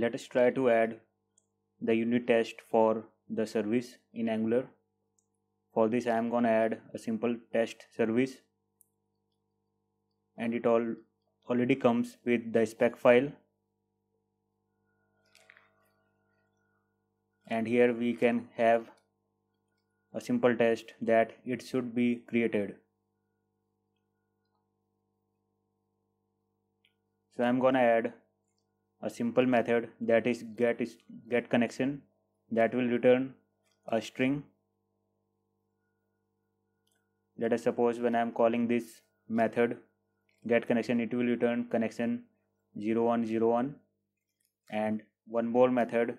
let us try to add the unit test for the service in angular. For this i am going to add a simple test service. And it all already comes with the spec file. And here we can have a simple test that it should be created. So i'm gonna add a simple method that is get is get connection that will return a string. Let us suppose when i am calling this method get connection it will return connection 0101 and one more method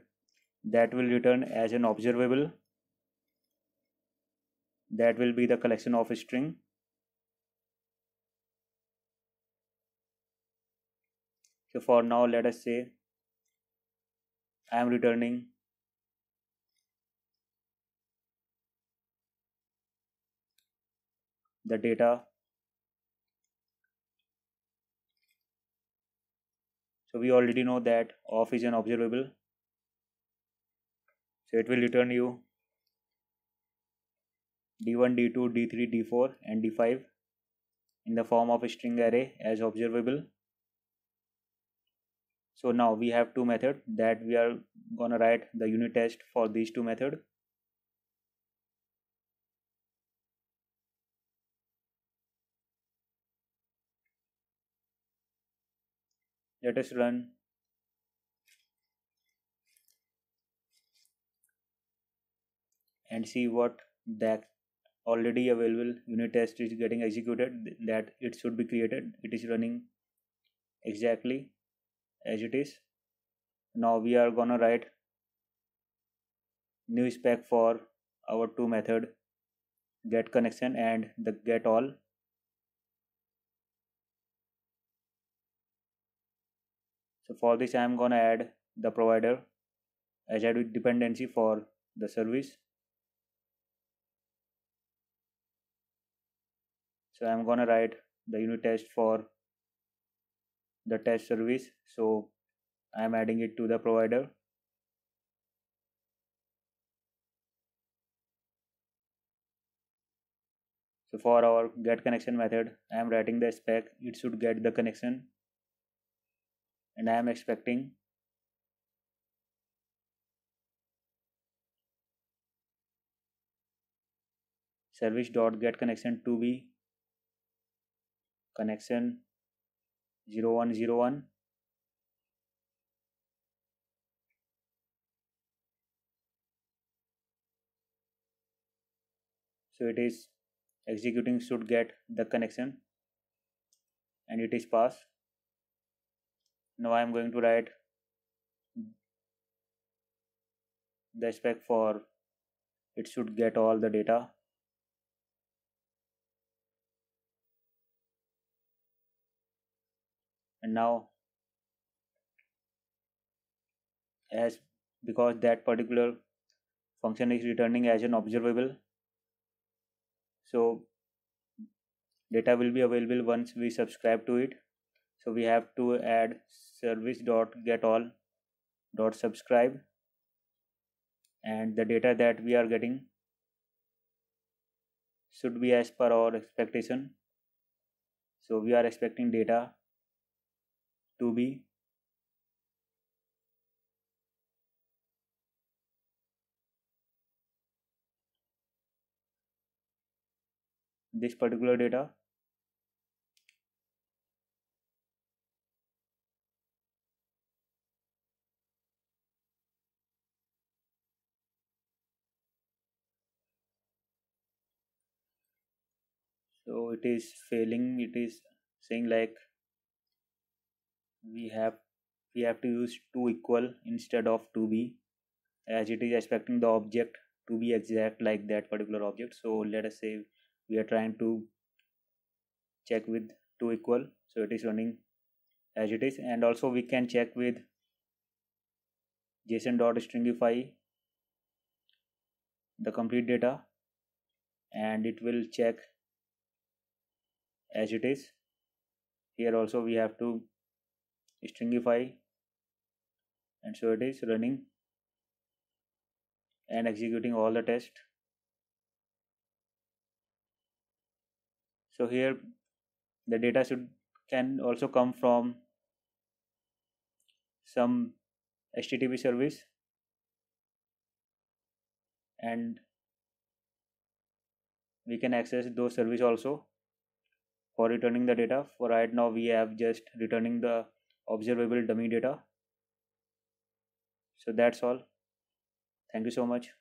that will return as an observable that will be the collection of a string so for now let us say I am returning. The data so we already know that off is an observable. So it will return you d1 d2 d3 d4 and d5 in the form of a string array as observable so now we have two method that we are gonna write the unit test for these two method. Let us run. And see what that already available unit test is getting executed that it should be created. It is running exactly as it is. Now we are gonna write new spec for our two method get connection and the get all. So for this i am gonna add the provider as a dependency for the service. So i'm gonna write the unit test for the test service so i am adding it to the provider. So for our get connection method i am writing the spec. It should get the connection. And i am expecting service dot get connection to be connection 0101 so it is executing should get the connection and it is passed. Now I am going to write the spec for it should get all the data and now as because that particular function is returning as an observable so data will be available once we subscribe to it. So we have to add service dot get all dot subscribe and the data that we are getting should be as per our expectation. So we are expecting data to be? This particular data? So it is failing it is saying like we have we have to use to equal instead of to be as it is expecting the object to be exact like that particular object. So let us say we are trying to check with to equal. So it is running as it is. And also we can check with json dot stringify the complete data. And it will check as it is. Here also we have to stringify. And so it is running and executing all the tests so here the data should can also come from some http service and we can access those service also for returning the data. For right now we have just returning the observable dummy data. So that's all. Thank you so much